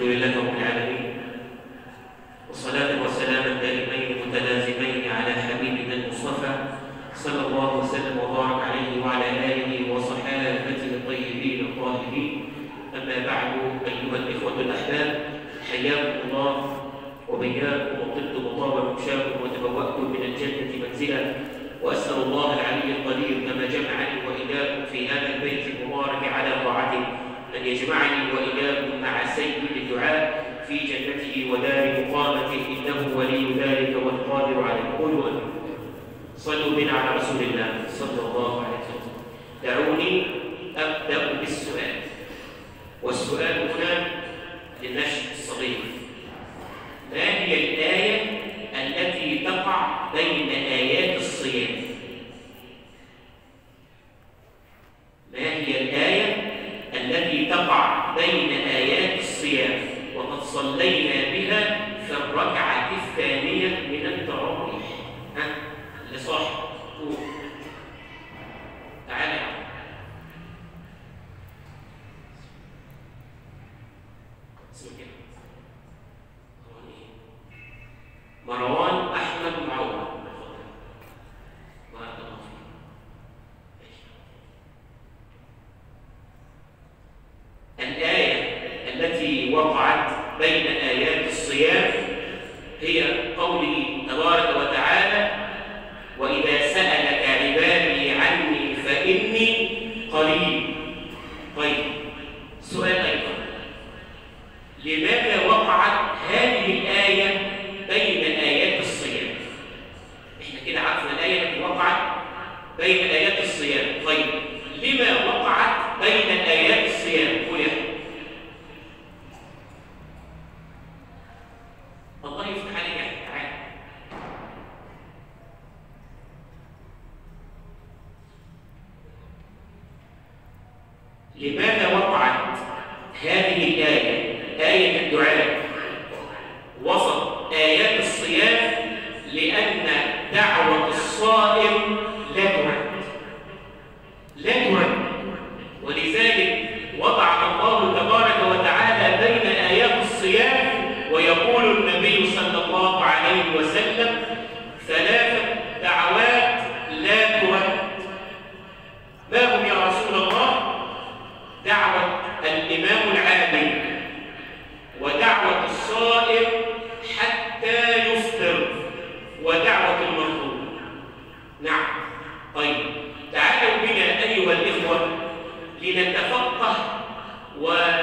الحمد لله رب العالمين. والصلاة والسلام الدائمين المتلازمين على حبيبنا المصطفى صلى الله وسلم وبارك عليه وعلى آله وصحابته الطيبين الطاهرين. أما بعد أيها الإخوة الأحباب حياكم الله وبياكم وطبتم وطاب مشاكم وتبوأتم من الجنة منزلا وأسأل الله العلي القدير كما جمعني وإياكم في هذا البيت المبارك على طاعته أن يجمعني وإياكم مع سيد في جنته ودار مقامته. إنه ولي ذلك والقادر عليه قولوا صلوا بنا على رسول الله صلى الله عليه وسلم دعوني أبدأ بالسؤال والسؤال هنا للنشء الصغير ما هي الآية التي تقع بين آيات الصيام ما هي الآية التي تقع بين آيات الصيام وقد صلينا بها في الركعة الثانية من التراويح ها اللي صاحب قول تعالى. اسمك إيه؟ مروان أحمد معوض. الآية التي وقعت بين آيات الصيام وقعت هذه الآية بين آيات الصيام. إحنا كده عرفنا الآية التي وقعت بين آيات الصيام. طيب لما وقعت بين آيات الصيام؟ قول. الله يفتح عليك يا تعالى لماذا وقعت هذه الآية آية الدعاء وسط آيات الصيام لأن دعوة الصائم لا تعد لا تعد ولذلك وضع الله تبارك وتعالى بين آيات الصيام ويقول النبي صلى الله عليه وسلم ثلاثة دعوات لا ترد. ما هم يا رسول الله؟ دعوة الإمام العامل ودعوة الصائم حتى يفطر ودعوة المرفوض نعم. طيب تعالوا بنا أيها الإخوة لنتفقه ونتدارس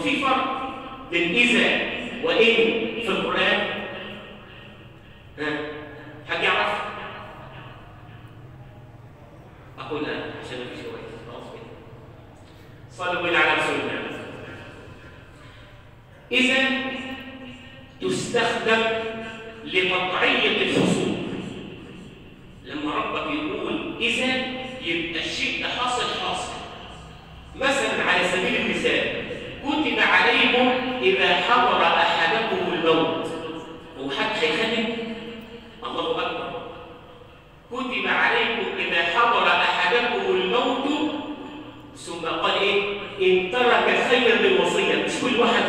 هو في فرق بين إذا وإن في القرآن. ها؟ حد يعرف؟ أقول أنا عشان ما فيش صلوا على رسول الله. إذا تستخدم لقطعية الفصول أحدكم الموت. هو حد الله أكبر. كتب عليكم إذا حضر أحدكم الموت. ثم قال إيه؟ إن ترك خيرا من مش كل واحد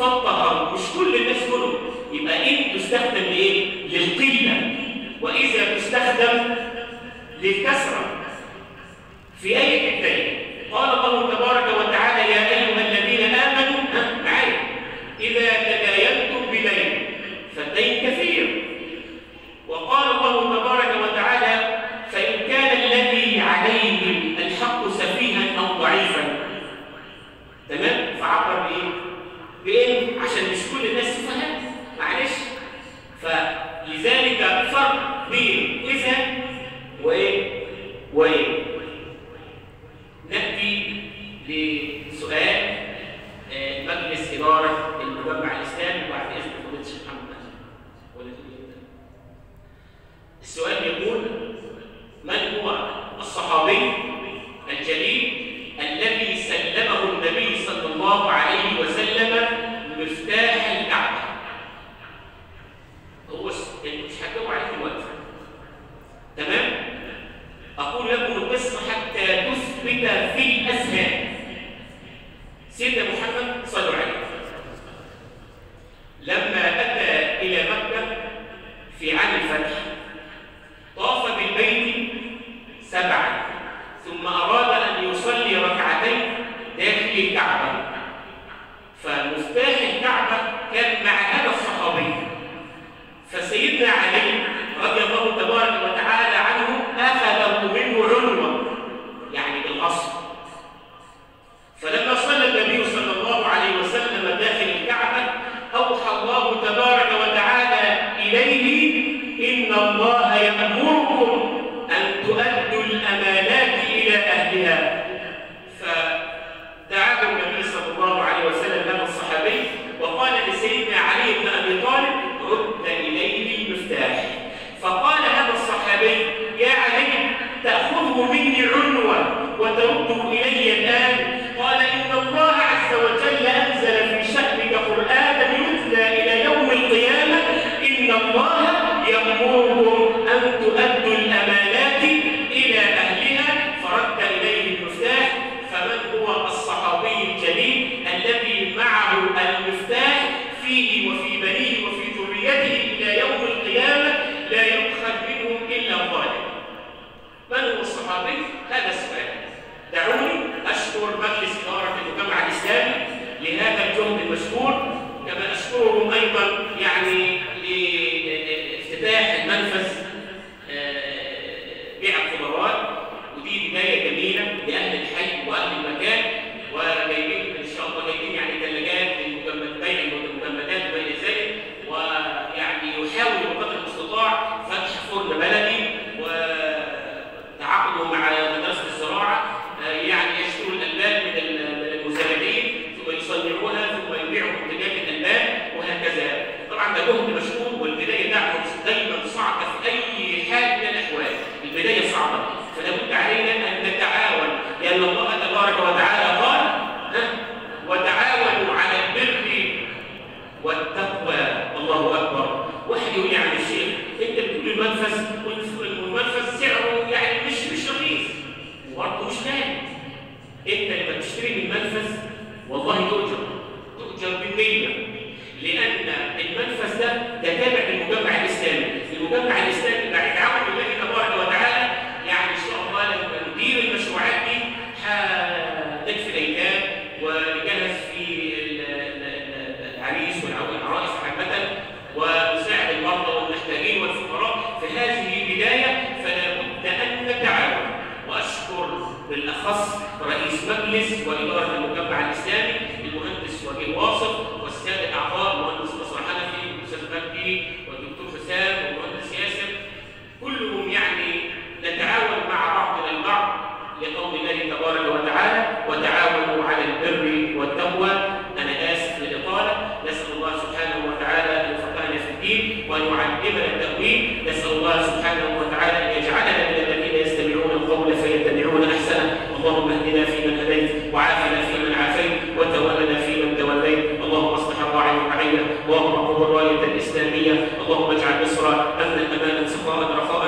فانتهروا مش كل الناس كله يبقى إيه إن تستخدم لإيه؟ للقلة. وإذا تستخدم للكسرة. في أي حتة؟ قال الله الصحابي هذا السؤال دعوني أشكر مجلس تشتري من منفذ والله تؤجر تؤجر بالمية لأن المنفذ ده ده تابع للمجمع الإسلامي. المجمع الإسلامي بالأخص رئيس مجلس وإدارة المجمع الإسلامي المهندس وجيه واصف والسادة الأعضاء المهندس نصر حنفي والأستاذ مجدي والدكتور حسام والمهندس ياسر. كلهم يعني نتعاون مع بعضنا البعض لقول الله تبارك وتعالى. اللهم اجعل مصر أهل امانا سخاء رخاء